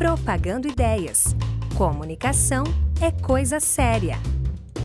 Propagando Ideias. Comunicação é coisa séria.